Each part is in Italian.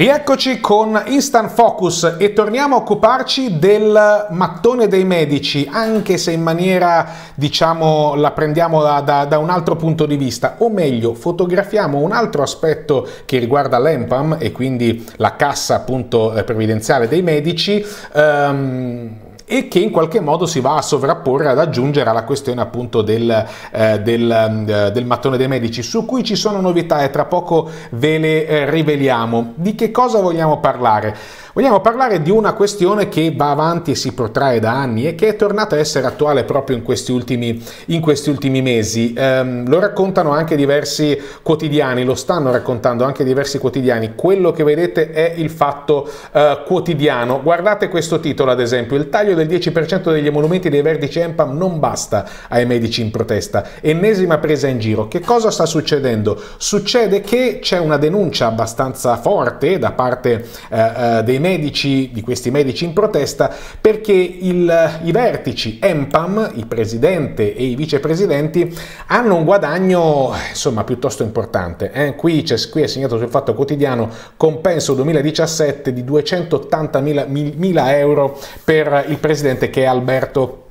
Rieccoci con Instant Focus e torniamo a occuparci del mattone dei medici, anche se in maniera, diciamo, la prendiamo da, da, da un altro punto di vista, o meglio, fotografiamo un altro aspetto che riguarda l'EMPAM e quindi la cassa appunto eh, previdenziale dei medici. Um, e che in qualche modo si va a sovrapporre, ad aggiungere alla questione appunto del, eh, del, eh, del mattone dei medici, su cui ci sono novità e tra poco ve le eh, riveliamo. Di che cosa vogliamo parlare? Vogliamo parlare di una questione che va avanti e si protrae da anni e che è tornata a essere attuale proprio in questi ultimi, in questi ultimi mesi. Eh, lo raccontano anche diversi quotidiani, lo stanno raccontando anche diversi quotidiani. Quello che vedete è il fatto eh, quotidiano. Guardate questo titolo ad esempio, il taglio del 10% degli emolumenti dei vertici EMPAM non basta ai medici in protesta. Ennesima presa in giro. Che cosa sta succedendo? Succede che c'è una denuncia abbastanza forte da parte eh, eh dei medici, di questi medici in protesta perché il, i vertici EMPAM, il presidente e i vicepresidenti, hanno un guadagno insomma piuttosto importante. Eh? Qui, qui, è segnato sul Fatto Quotidiano compenso 2017 di 280 mila euro per il presidente che è Alberto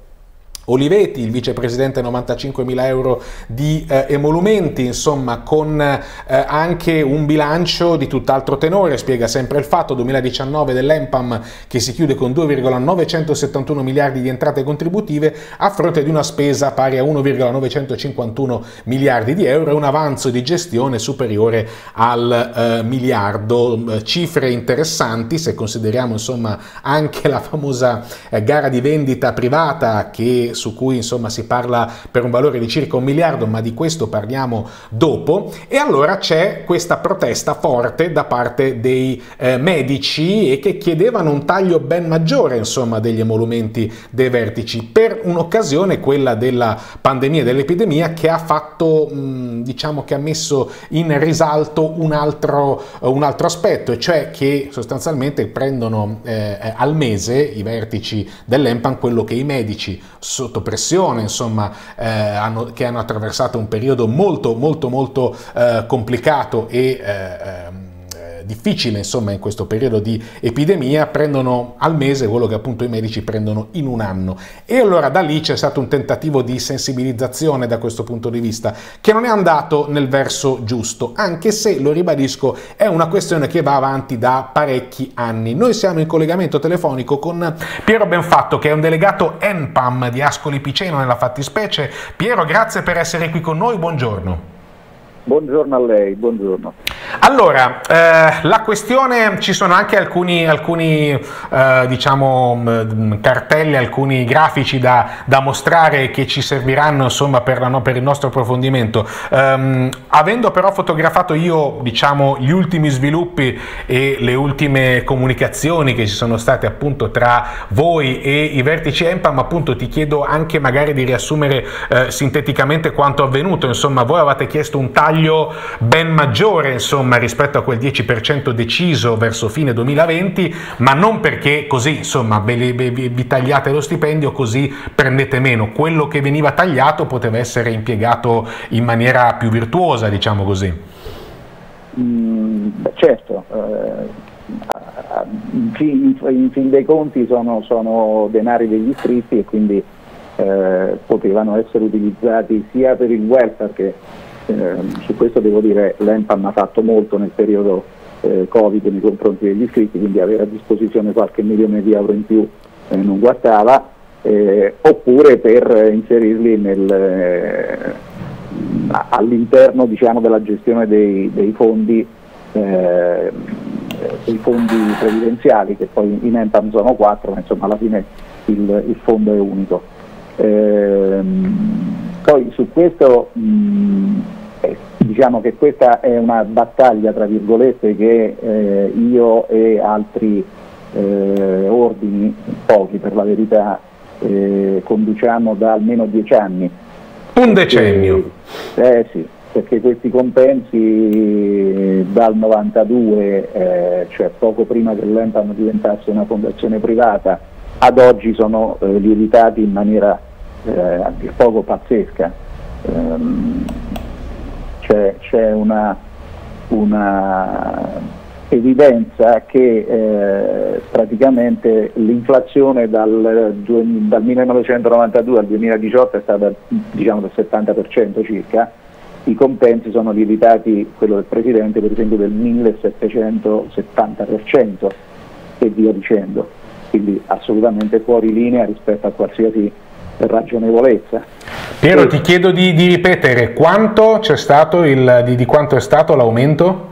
Olivetti, il vicepresidente 95.000 euro di eh, emolumenti, insomma con eh, anche un bilancio di tutt'altro tenore, spiega sempre il fatto. 2019 dell'Empam che si chiude con 2,971 miliardi di entrate contributive a fronte di una spesa pari a 1,951 miliardi di euro e un avanzo di gestione superiore al eh, miliardo, cifre interessanti se consideriamo insomma anche la famosa eh, gara di vendita privata che su cui insomma si parla per un valore di circa un miliardo, ma di questo parliamo dopo. E allora c'è questa protesta forte da parte dei eh, medici e che chiedevano un taglio ben maggiore insomma degli emolumenti dei vertici per un'occasione, quella della pandemia dell'epidemia, che ha fatto, mh, diciamo che ha messo in risalto un altro, un altro aspetto, e cioè che sostanzialmente prendono eh, al mese i vertici dell'EMPAN quello che i medici sotto pressione, insomma, eh, hanno, che hanno attraversato un periodo molto, molto, molto eh, complicato e eh, ehm, difficile insomma in questo periodo di epidemia prendono al mese quello che appunto i medici prendono in un anno. E allora da lì c'è stato un tentativo di sensibilizzazione da questo punto di vista che non è andato nel verso giusto anche se lo ribadisco è una questione che va avanti da parecchi anni. Noi siamo in collegamento telefonico con Piero Benfatto che è un delegato ENPAM di Ascoli Piceno nella fattispecie. Piero grazie per essere qui con noi buongiorno Buongiorno a lei, buongiorno. Allora, eh, la questione, ci sono anche alcuni, alcuni eh, diciamo, mm, cartelli, alcuni grafici da, da, mostrare che ci serviranno insomma, per, la, per il nostro approfondimento. Um, avendo però fotografato io diciamo, gli ultimi sviluppi e le ultime comunicazioni che ci sono state appunto tra voi e i vertici EMPAM, appunto ti chiedo anche magari di riassumere eh, sinteticamente quanto avvenuto. Insomma, voi avete chiesto un taglio taglio ben maggiore insomma, rispetto a quel 10% deciso verso fine 2020, ma non perché così insomma, vi, vi, vi tagliate lo stipendio così prendete meno. Quello che veniva tagliato poteva essere impiegato in maniera più virtuosa, diciamo così. Mm, certo, eh, in, fin, in, fin, dei conti sono, sono denari degli iscritti e quindi eh, potevano essere utilizzati sia per il welfare che eh, su questo devo dire l'EMPAM ha fatto molto nel periodo eh, Covid nei confronti degli iscritti, quindi avere a disposizione qualche milione di euro in più eh, non guastava, eh, oppure per inserirli nel, eh, all'interno diciamo, della gestione dei, dei fondi eh, dei fondi previdenziali che poi in EMPAM sono quattro, ma insomma alla fine il, il fondo è unico. Ehm, poi su questo mh, diciamo che questa è una battaglia tra virgolette che eh, io e altri eh, ordini, pochi per la verità, eh, conduciamo da almeno dieci anni. Un decennio. Eh sì, perché questi compensi dal 92, eh, cioè poco prima che l'EMPAM diventasse una fondazione privata, ad oggi sono eh, lievitati in maniera eh, a dir poco pazzesca. Um, c'è, una, una, evidenza che eh, praticamente l'inflazione dal, dal, 1992 al 2018 è stata diciamo, del 70% circa, i compensi sono lievitati, quello del Presidente per esempio del 1770% e via dicendo, quindi assolutamente fuori linea rispetto a qualsiasi ragionevolezza. Piero, e... ti chiedo di, di ripetere quanto, il, di, di quanto è stato l'aumento?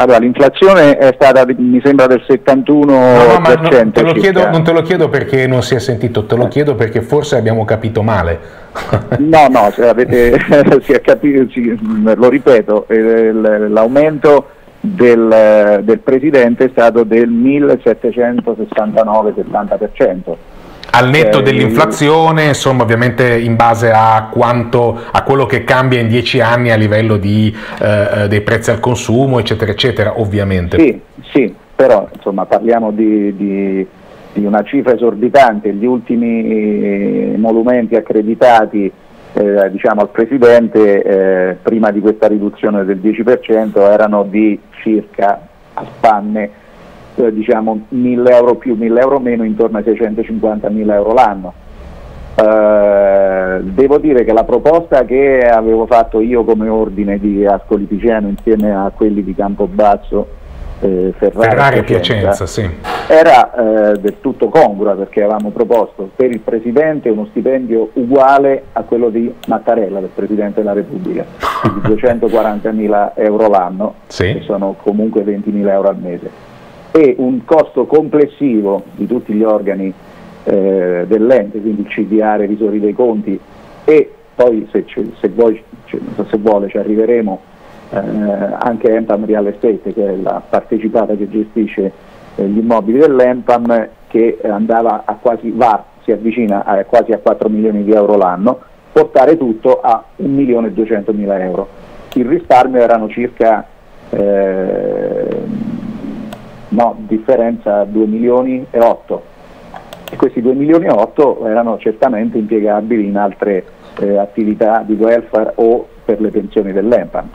Allora, l'inflazione è stata, mi sembra, del 71%. No, no, non te, chiedo, non te, lo chiedo, perché non si è sentito, te lo eh. chiedo perché forse abbiamo capito male. no, no, se avete, si è capito, lo ripeto, eh, l'aumento del, del Presidente è stato del 1769-70% al netto dell'inflazione, insomma ovviamente in base a, quanto, a quello che cambia in dieci anni a livello di, eh, eh, dei prezzi al consumo, eccetera, eccetera, ovviamente. Sì, sì però insomma parliamo di, di, di una cifra esorbitante, gli ultimi emolumenti accreditati eh, diciamo, al Presidente eh, prima di questa riduzione del 10% erano di circa a spanne eh, diciamo 1000 euro più, 1000 euro meno, intorno ai 650 mila euro l'anno. Eh, devo dire che la proposta che avevo fatto io come ordine di Ascoli Piceno insieme a quelli di Campobasso, eh, Ferrari, Ferrari e Piacenza, sì. era eh, del tutto congrua perché avevamo proposto per il Presidente uno stipendio uguale a quello di Mattarella, del Presidente della Repubblica, di 240 mila euro l'anno, sì. che sono comunque 20 mila euro al mese e un costo complessivo di tutti gli organi eh, dell'ente, quindi CDA, revisori dei conti e poi se, se, vuoi, se vuole ci arriveremo eh, anche Empam Real Estate che è la partecipata che gestisce eh, gli immobili dell'Empam che andava a quasi, va, si avvicina a quasi a 4 milioni di euro l'anno, portare tutto a 1 milione e 200 mila euro. Il risparmio erano circa eh, no, differenza 2 milioni e 8 e questi 2 milioni e 8 erano certamente impiegabili in altre eh, attività di welfare o per le pensioni dell'EMPAN.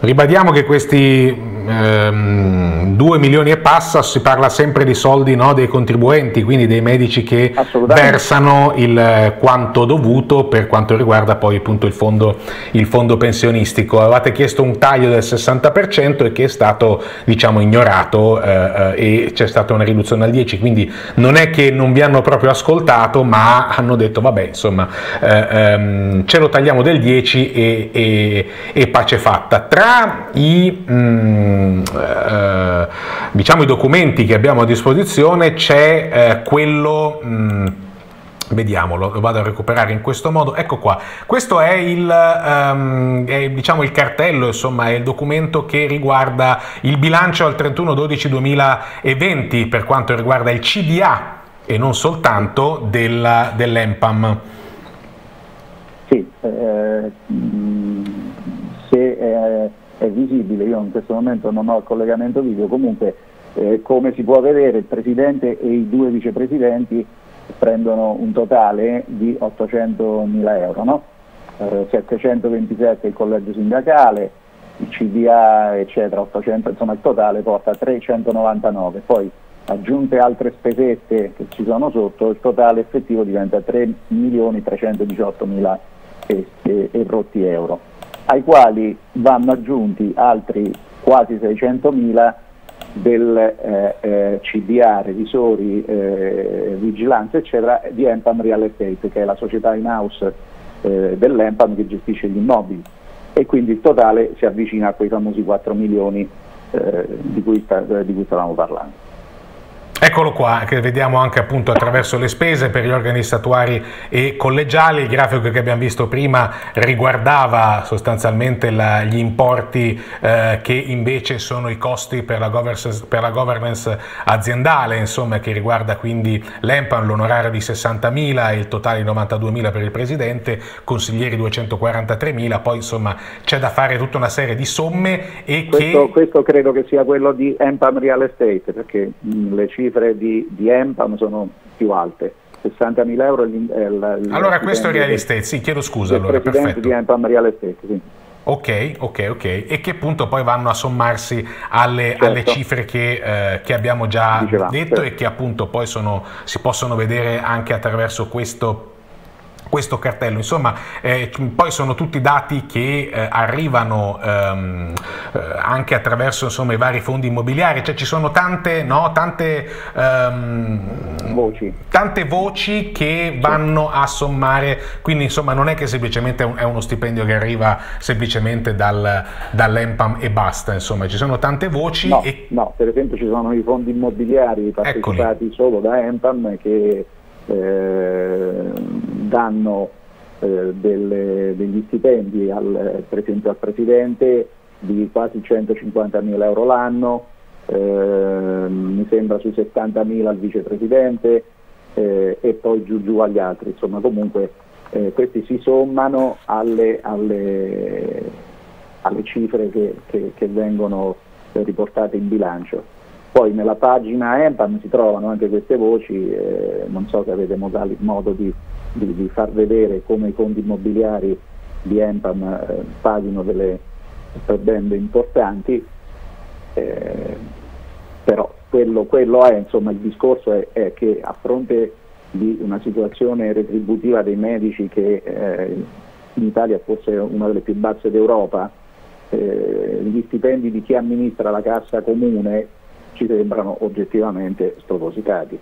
Ribadiamo che questi ehm, 2 milioni e passa si parla sempre di soldi no, dei contribuenti, quindi dei medici che versano il eh, quanto dovuto per quanto riguarda poi appunto il fondo, il fondo pensionistico. Avevate chiesto un taglio del 60% e che è stato diciamo ignorato eh, eh e c'è stata una riduzione al 10%, quindi non è che non vi hanno proprio ascoltato ma hanno detto vabbè insomma eh, ehm, ce lo tagliamo del 10% e, e, e pace fatta. Tra i, mm, eh, diciamo, i documenti che abbiamo a disposizione c'è eh, quello... Mm, Vediamolo, lo vado a recuperare in questo modo. Ecco qua, questo è il, um, è, diciamo il cartello, insomma, è il documento che riguarda il bilancio al 31-12-2020 per quanto riguarda il CDA e non soltanto del, dell'EMPAM. Sì, eh, è visibile, io in questo momento non ho il collegamento video, comunque eh, come si può vedere il Presidente e i due vicepresidenti prendono un totale di 800 mila euro, no? eh, 727 il collegio sindacale, il CDA eccetera, 800, insomma il totale porta a 399, poi aggiunte altre spesette che ci sono sotto, il totale effettivo diventa 3 milioni 318 mila e, e, e rotti euro ai quali vanno aggiunti altri quasi 600.000 del eh, eh, CDA, revisori, eh, vigilanza eccetera, di Empam Real Estate, che è la società in house eh, dell'Empam che gestisce gli immobili e quindi il totale si avvicina a quei famosi 4 milioni eh, di cui, sta, di cui stavamo parlando. Eccolo qua, che vediamo anche appunto attraverso le spese per gli organi statuari e collegiali. Il grafico che abbiamo visto prima riguardava sostanzialmente la, gli importi eh, che invece sono i costi per la, per la, governance, aziendale, insomma, che riguarda quindi l'EMPAN, l'onorario di 60.000 e il totale di 92.000 per il presidente, consiglieri 243.000, poi insomma c'è da fare tutta una serie di somme e questo, che... Questo credo che sia quello di EMPAM Real Estate, perché mh, le cifre cifre di, di EMPAM sono più alte. 60.000 euro è Allora questo è real estate, sì, chiedo scusa. Allora, perfetto. di EMPAM Real Estate, sì. Ok, ok, ok. E che appunto poi vanno a sommarsi alle, certo. alle cifre che, eh, che, abbiamo già Dicevamo, detto certo. e che appunto poi sono, si possono vedere anche attraverso questo questo cartello. Insomma, eh, poi sono tutti dati che eh, arrivano ehm, eh, anche attraverso insomma, i vari fondi immobiliari, cioè ci sono tante, no, tante, ehm, voci. tante voci che vanno a sommare, quindi insomma non è che semplicemente è uno stipendio che arriva semplicemente dal, dall'EMPAM e basta, insomma ci sono tante voci. No, e... no per esempio ci sono i fondi immobiliari partecipati Eccoli. solo da EMPAM che eh, danno eh, delle, degli stipendi al, per esempio al Presidente di quasi 150 mila euro l'anno, eh, mi sembra sui 70 mila al Vicepresidente eh, e poi giù giù agli altri, insomma comunque eh, questi si sommano alle, alle, alle cifre che, che, che vengono riportate in bilancio. Poi nella pagina EMPAM si trovano anche queste voci, eh, non so se avete modo di, di, di, far vedere come i fondi immobiliari di EMPAM eh, paghino delle perdende importanti, eh, però quello, quello, è, insomma, il discorso è, è, che a fronte di una situazione retributiva dei medici che eh, in Italia è forse una delle più basse d'Europa, eh, gli stipendi di chi amministra la cassa comune ci sembrano oggettivamente spropositati.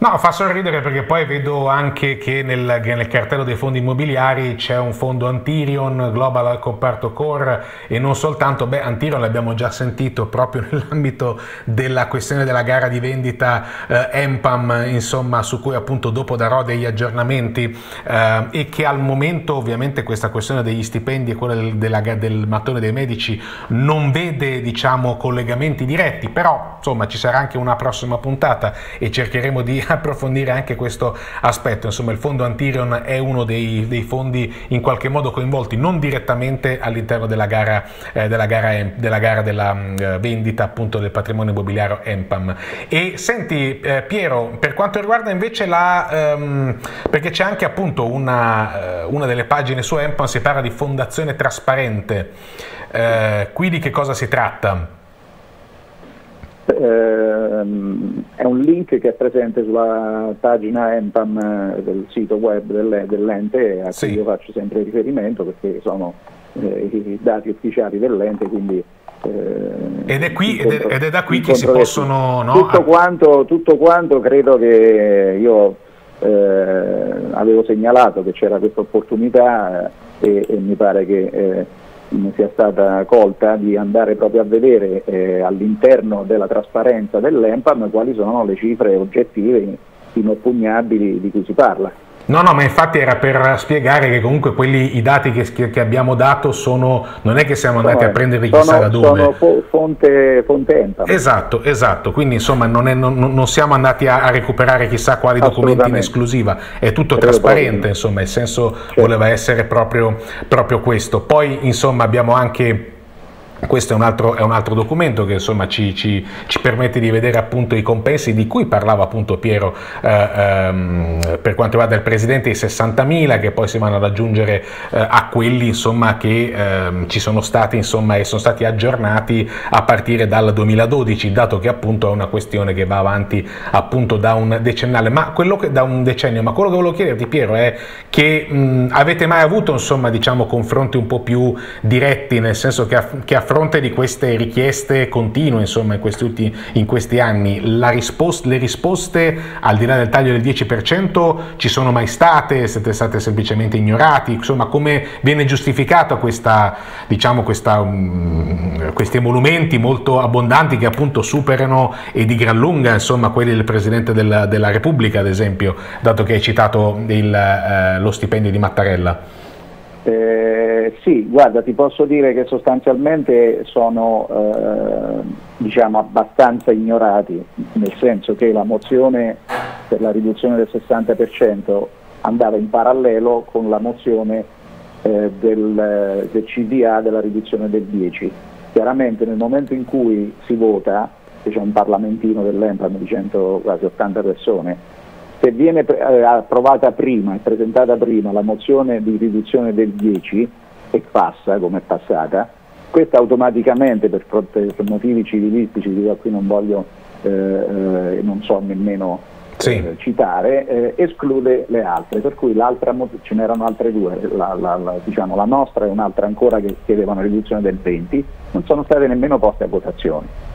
No, fa sorridere perché poi vedo anche che nel, che nel, cartello dei fondi immobiliari c'è un fondo Antirion, Global Comparto Core e non soltanto, beh Antirion l'abbiamo già sentito proprio nell'ambito della questione della gara di vendita eh, Empam, insomma su cui appunto dopo darò degli aggiornamenti eh, e che al momento ovviamente questa questione degli stipendi e quella del, della, del mattone dei medici non vede diciamo collegamenti diretti, però insomma ci sarà anche una prossima puntata e cercheremo di approfondire anche questo aspetto. Insomma, il fondo Antirion è uno dei, dei fondi in qualche modo coinvolti, non direttamente all'interno della gara, eh, della, gara, della, gara della mm, vendita appunto del patrimonio immobiliare Empam. E senti eh, Piero, per quanto riguarda invece la... Um, perché c'è anche appunto una, uh, una delle pagine su Empam, si parla di fondazione trasparente. Uh, qui di che cosa si tratta? Ehm, è un link che è presente sulla pagina EMPAM eh, del sito web dell'ente a sì. cui io faccio sempre riferimento perché sono eh, i dati ufficiali dell'ente quindi eh, ed, è qui, ed, è, ed, è da qui che si possono no? tutto, quanto, tutto quanto credo che io eh, avevo segnalato che c'era questa opportunità eh, e, e, mi pare che eh, sia stata colta di andare proprio a vedere eh, all'interno della trasparenza dell'EMPAM quali sono le cifre oggettive inoppugnabili di cui si parla. No, no, ma infatti era per spiegare che comunque quelli, i dati che, che abbiamo dato sono, non è che siamo andati sono, a prenderli chissà da dove. Sono fonte, fonte EMPA. Esatto, esatto, quindi insomma non, è, non, non siamo andati a, a, recuperare chissà quali documenti in esclusiva, è tutto Credo trasparente, insomma il senso certo. voleva essere proprio, proprio questo. Poi insomma abbiamo anche questo è un, altro, è un altro, documento che insomma ci, ci, ci, permette di vedere appunto i compensi di cui parlava appunto Piero eh, ehm, per quanto riguarda il Presidente, i 60.000 che poi si vanno ad aggiungere eh, a quelli insomma, che ehm, ci sono stati insomma, e sono stati aggiornati a partire dal 2012, dato che appunto è una questione che va avanti appunto da un decennale, ma quello che, da un decennio, ma quello che volevo chiederti Piero è che mh, avete mai avuto insomma diciamo confronti un po' più diretti, nel senso che che fronte di queste richieste continue insomma, in, questi ultimi, in questi anni, risposta, le risposte al di là del taglio del 10% ci sono mai state? Siete state semplicemente ignorati? Insomma, come viene giustificata questa, diciamo, questa, um, questi emolumenti molto abbondanti che appunto superano e di gran lunga insomma, quelli del Presidente della, della Repubblica, ad esempio, dato che hai citato il, eh, lo stipendio di Mattarella? Eh, sì, guarda, ti posso dire che sostanzialmente sono eh, diciamo, abbastanza ignorati, nel senso che la mozione per la riduzione del 60% andava in parallelo con la mozione eh, del, del, CDA della riduzione del 10%. Chiaramente nel momento in cui si vota, c'è un parlamentino dell'EMPAM di 100, quasi 80 persone, se viene eh, approvata prima e presentata prima la mozione di riduzione del 10, e passa come è passata, questa automaticamente per, per motivi civilistici di cui non voglio, eh, eh, non so nemmeno sì. eh, citare, eh, esclude le altre, per cui ce n'erano altre due, la, la, la, diciamo, la nostra e un'altra ancora che chiedevano riduzione del 20, non sono state nemmeno poste a votazione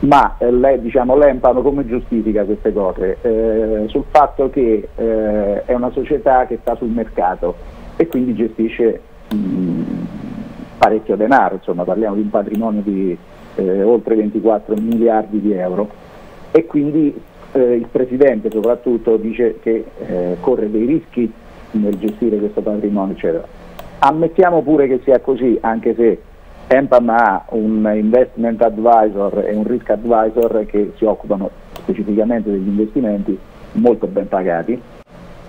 ma eh, lei, diciamo, l'Empano come giustifica queste cose? Eh, sul fatto che eh, è una società che sta sul mercato e quindi gestisce mh, parecchio denaro, insomma parliamo di un patrimonio di eh, oltre 24 miliardi di euro e quindi eh, il Presidente soprattutto dice che eh, corre dei rischi nel gestire questo patrimonio eccetera. Ammettiamo pure che sia così, anche se Empam ha un investment advisor e un risk advisor che si occupano specificamente degli investimenti molto ben pagati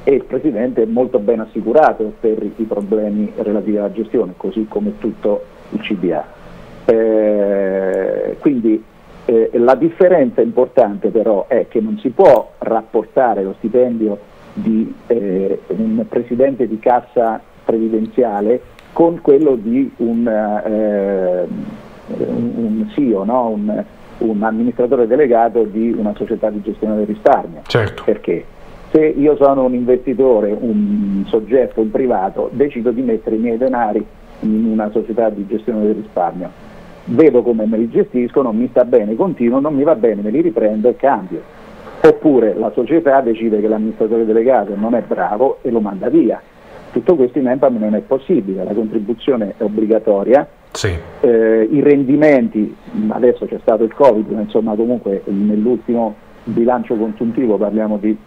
e il Presidente è molto ben assicurato per i problemi relativi alla gestione, così come tutto il CBA. Eh, quindi eh, la differenza importante però è che non si può rapportare lo stipendio di eh, un Presidente di cassa previdenziale con quello di un, eh, un, un CEO, no? un, un, amministratore delegato di una società di gestione del risparmio. Certo. Perché? Se io sono un investitore, un soggetto, un privato, decido di mettere i miei denari in una società di gestione del risparmio, vedo come me li gestiscono, mi sta bene, continuo, non mi va bene, me li riprendo e cambio. Oppure la società decide che l'amministratore delegato non è bravo e lo manda via tutto questo in EMPAM non è possibile, la contribuzione è obbligatoria, sì. eh, i rendimenti, adesso c'è stato il Covid, ma insomma comunque nell'ultimo bilancio consuntivo parliamo di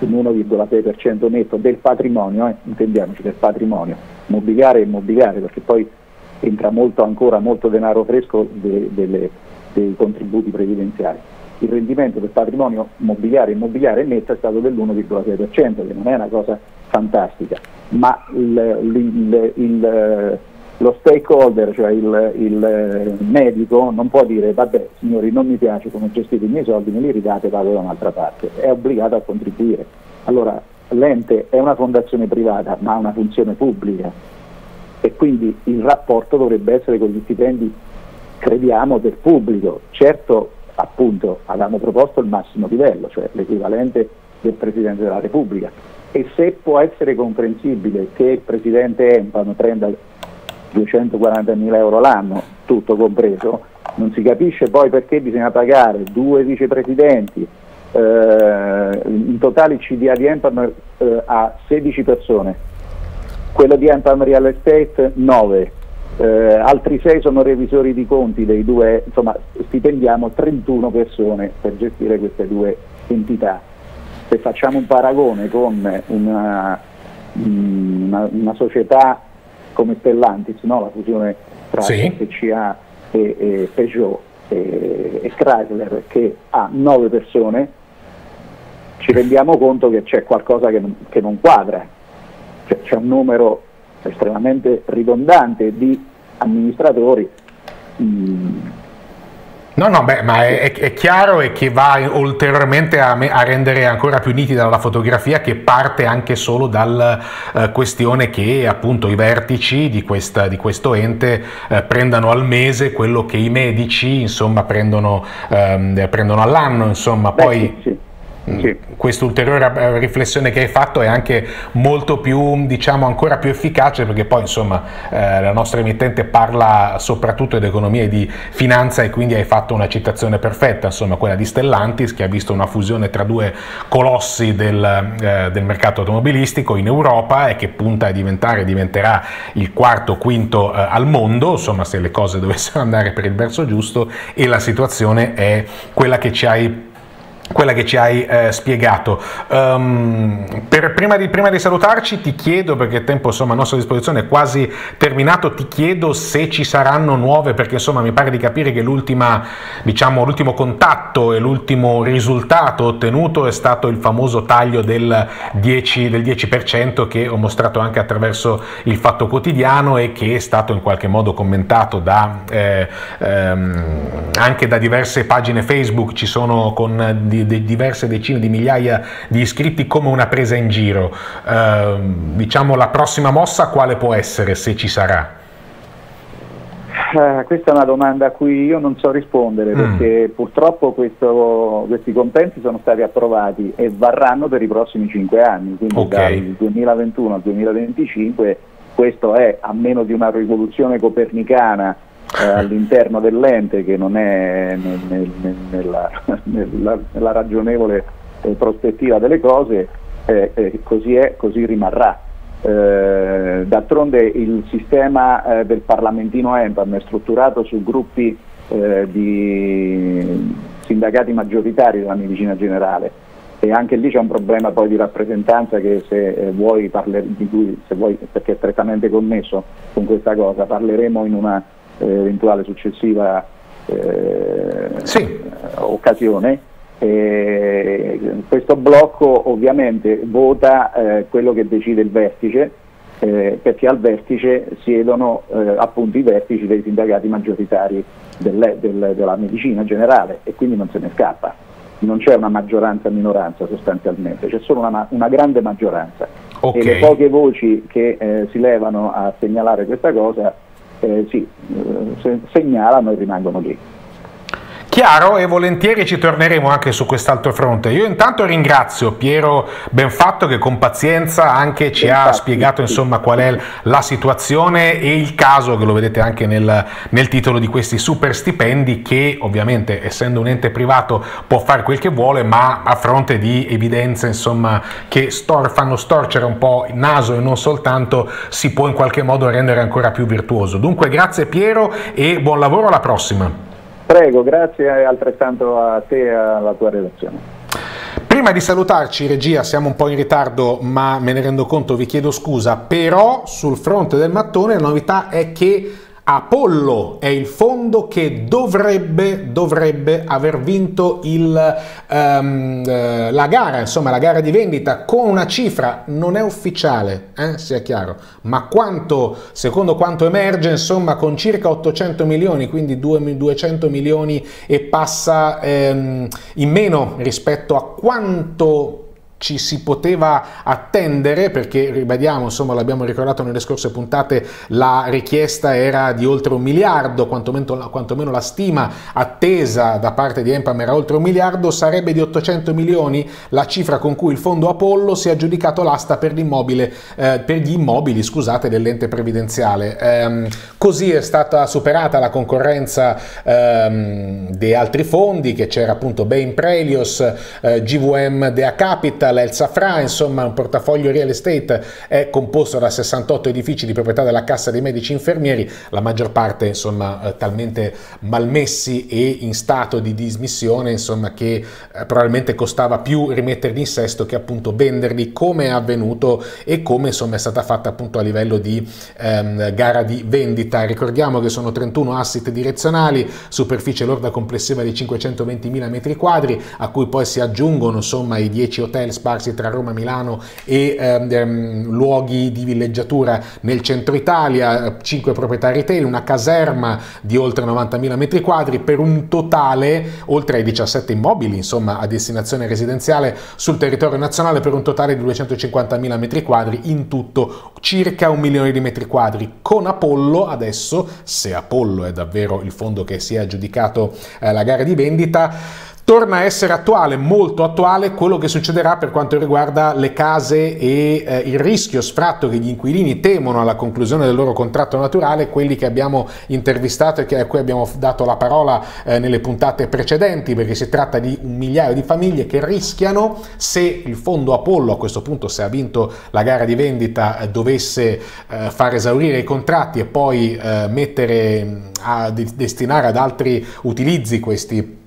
un 1,6% netto del patrimonio, eh, intendiamoci del patrimonio, mobiliare e immobiliare, perché poi entra molto ancora molto denaro fresco de, delle, dei contributi previdenziali. Il rendimento del patrimonio mobiliare e immobiliare netto è stato dell'1,6%, che non è una cosa fantastica, ma il, il, il, lo stakeholder, cioè il, medico, non può dire vabbè signori non mi piace come gestite i miei soldi, me li ridate e vado da un'altra parte, è obbligato a contribuire. Allora l'ente è una fondazione privata ma ha una funzione pubblica e quindi il rapporto dovrebbe essere con gli stipendi, crediamo, del pubblico. Certo, appunto, avevamo proposto il massimo livello, cioè l'equivalente del Presidente della Repubblica, e se può essere comprensibile che il Presidente Empano prenda 240 mila euro l'anno, tutto compreso, non si capisce poi perché bisogna pagare due vicepresidenti, eh, in totale il CDA di Empam eh, ha 16 persone, quello di Empam Real Estate 9, eh, altri 6 sono revisori di conti dei due, insomma stipendiamo 31 persone per gestire queste due entità se facciamo un paragone con una, una, una società come Stellantis, no? la fusione tra sì. FCA e, e Peugeot e, e, Chrysler che ha nove persone, ci rendiamo conto che c'è qualcosa che non, che non quadra, cioè, c'è un numero estremamente ridondante di amministratori mh, mm, No, no, beh, ma è, è, chiaro e che va ulteriormente a, a, rendere ancora più nitida la fotografia che parte anche solo dalla uh, questione che appunto i vertici di, questa, di questo ente uh, prendano al mese quello che i medici insomma prendono, um, prendono all'anno, insomma, beh, poi... Sì, sì. Sì. Questa ulteriore riflessione che hai fatto è anche molto più, diciamo, ancora più efficace perché poi, insomma, eh, la nostra emittente parla soprattutto di economia e di finanza e quindi hai fatto una citazione perfetta, insomma, quella di Stellantis che ha visto una fusione tra due colossi del, eh, del mercato automobilistico in Europa e che punta a diventare, diventerà il quarto quinto eh, al mondo, insomma, se le cose dovessero andare per il verso giusto e la situazione è quella che ci hai quella che ci hai eh, spiegato. Um, per, prima, di, prima, di, salutarci ti chiedo, perché il tempo insomma, a nostra disposizione è quasi terminato, ti chiedo se ci saranno nuove, perché insomma mi pare di capire che diciamo, l'ultimo contatto e l'ultimo risultato ottenuto è stato il famoso taglio del 10%, del 10% che ho mostrato anche attraverso il Fatto Quotidiano e che è stato in qualche modo commentato da, eh, ehm, anche da diverse pagine Facebook, ci sono con di, di, diverse decine di migliaia di iscritti come una presa in giro. Eh, diciamo la prossima mossa quale può essere se ci sarà? Eh, questa è una domanda a cui io non so rispondere mm. perché purtroppo questo, questi compensi sono stati approvati e varranno per i prossimi cinque anni, quindi okay. dal 2021 al 2025 questo è a meno di una rivoluzione copernicana eh, all'interno dell'ente che non è nel, nel, nella, nella, nella, ragionevole eh, prospettiva delle cose, eh, eh, così è, così rimarrà. Eh, d'altronde il sistema del parlamentino EMPAM è strutturato su gruppi di sindacati maggioritari della medicina generale e anche lì c'è un problema poi di rappresentanza che se vuoi, parler- di cui, se vuoi perché è strettamente connesso con questa cosa, parleremo in una eventuale successiva eh, sì. occasione. E questo blocco ovviamente vota eh, quello che decide il vertice, eh, perché al vertice siedono eh, appunto i vertici dei sindacati maggioritari del, del, della medicina generale e quindi non se ne scappa. Non c'è una maggioranza-minoranza sostanzialmente, c'è solo una, una grande maggioranza. Okay. E le poche voci che eh, si levano a segnalare questa cosa eh, sì, eh, segnalano e rimangono lì. Chiaro e volentieri ci torneremo anche su quest'altro fronte. Io intanto ringrazio Piero Benfatto che con pazienza anche ci Infatti, ha spiegato insomma qual è la situazione e il caso che lo vedete anche nel, nel, titolo di questi super stipendi che ovviamente essendo un ente privato può fare quel che vuole ma a fronte di evidenze insomma che stor- fanno storcere un po' il naso e non soltanto si può in qualche modo rendere ancora più virtuoso. Dunque grazie Piero e buon lavoro alla prossima. Prego, grazie altrettanto a te e alla tua redazione. Prima di salutarci, regia, siamo un po' in ritardo, ma me ne rendo conto, vi chiedo scusa, però sul fronte del mattone la novità è che Apollo è il fondo che dovrebbe, dovrebbe aver vinto il, um, la gara, insomma la gara di vendita con una cifra, non è ufficiale, eh, sia chiaro, ma quanto, secondo quanto emerge, insomma con circa 800 milioni, quindi 200 milioni e passa um, in meno rispetto a quanto ci si poteva attendere perché ribadiamo insomma l'abbiamo ricordato nelle scorse puntate la richiesta era di oltre un miliardo quantomeno, quantomeno la stima attesa da parte di Empam era oltre un miliardo sarebbe di 800 milioni la cifra con cui il fondo Apollo si è aggiudicato l'asta per, eh, per gli immobili scusate, dell'ente previdenziale. Ehm, così è stata superata la concorrenza ehm, di altri fondi che c'era appunto Bain Prelios eh, GVM Dea Capital l'Elsa Fra, insomma un portafoglio real estate è composto da 68 edifici di proprietà della Cassa dei Medici Infermieri, la maggior parte insomma eh, talmente malmessi e in stato di dismissione insomma che eh, probabilmente costava più rimetterli in sesto che appunto venderli come è avvenuto e come insomma è stata fatta appunto a livello di ehm, gara di vendita. Ricordiamo che sono 31 asset direzionali, superficie lorda complessiva di 520.000 metri quadri a cui poi si aggiungono insomma i 10 hotel sparsi tra Roma, Milano e ehm, ehm luoghi di villeggiatura nel centro Italia, 5 proprietà retail, una caserma di oltre 90.000 metri quadri per un totale oltre ai 17 immobili insomma a destinazione residenziale sul territorio nazionale per un totale di 250.000 metri quadri in tutto circa un milione di metri quadri. Con Apollo adesso se Apollo è davvero il fondo che si è aggiudicato eh, la gara di vendita torna a essere attuale, molto attuale, quello che succederà per quanto riguarda le case e eh, il rischio sfratto che gli inquilini temono alla conclusione del loro contratto naturale, quelli che abbiamo intervistato e a cui abbiamo dato la parola eh, nelle puntate precedenti, perché si tratta di un migliaio di famiglie che rischiano, se il fondo Apollo a questo punto, se ha vinto la gara di vendita, eh, dovesse eh, far esaurire i contratti e poi eh, mettere mm, a destinare ad altri utilizzi questi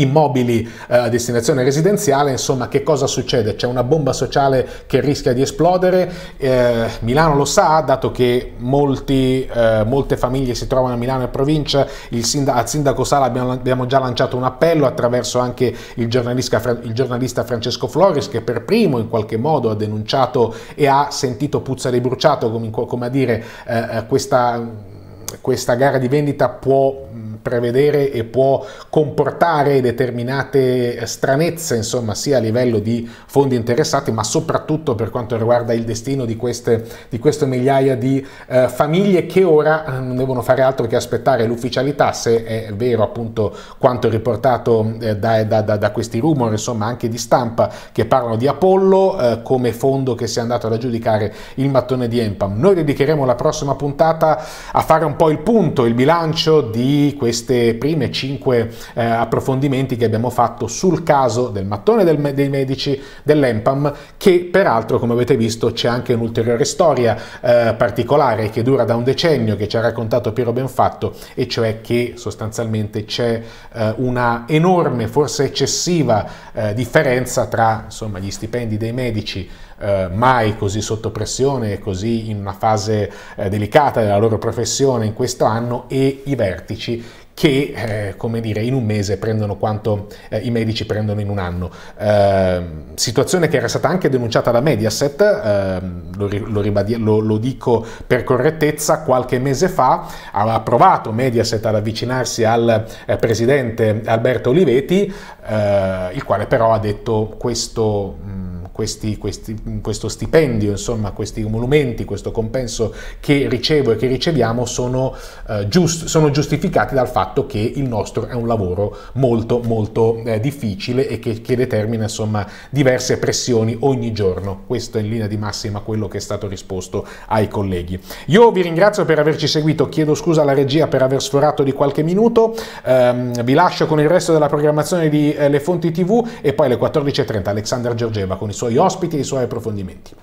immobili eh, a destinazione residenziale, insomma che cosa succede? C'è una bomba sociale che rischia di esplodere, eh, Milano lo sa, dato che molti, eh, molte famiglie si trovano a Milano e provincia, sindaco, al sindaco Sala abbiamo, abbiamo, già lanciato un appello attraverso anche il giornalista, il giornalista Francesco Floris che per primo in qualche modo ha denunciato e ha sentito puzza di bruciato, come, come a dire eh, eh, questa, questa gara di vendita può prevedere e può comportare determinate stranezze, insomma, sia a livello di fondi interessati, ma soprattutto per quanto riguarda il destino di queste, di queste migliaia di eh, famiglie che ora eh, non devono fare altro che aspettare l'ufficialità, se è vero appunto quanto riportato eh, da, da, da, da, questi rumor, insomma anche di stampa, che parlano di Apollo eh, come fondo che sia andato ad aggiudicare il mattone di Empam. Noi dedicheremo la prossima puntata a fare un po' il punto, il bilancio di queste prime cinque eh, approfondimenti che abbiamo fatto sul caso del mattone del, dei medici dell'Empam, che peraltro, come avete visto, c'è anche un'ulteriore storia eh, particolare che dura da un decennio, che ci ha raccontato Piero Benfatto, e cioè che sostanzialmente c'è eh, una enorme, forse eccessiva eh, differenza tra insomma, gli stipendi dei medici eh, mai così sotto pressione e così in una fase eh, delicata della loro professione in questo anno e i vertici che, eh, come dire, in un mese prendono quanto eh, i medici prendono in un anno. Eh, situazione che era stata anche denunciata da Mediaset, ehm, lo, lo, lo, lo, dico per correttezza, qualche mese fa ha provato Mediaset ad avvicinarsi al eh, presidente Alberto Oliveti, eh, il quale però ha detto questo... Mh, questi, questi, questo stipendio, insomma, questi monumenti, questo compenso che ricevo e che riceviamo sono, eh, giust, sono giustificati dal fatto che il nostro è un lavoro molto molto eh, difficile e che, che determina insomma diverse pressioni ogni giorno. Questo è in linea di massima quello che è stato risposto ai colleghi. Io vi ringrazio per averci seguito, chiedo scusa alla regia per aver sforato di qualche minuto, ehm, vi lascio con il resto della programmazione di eh, Le Fonti TV e poi alle 14.30 Alexander Giorgeva con i suoi suoi ospiti e i suoi approfondimenti.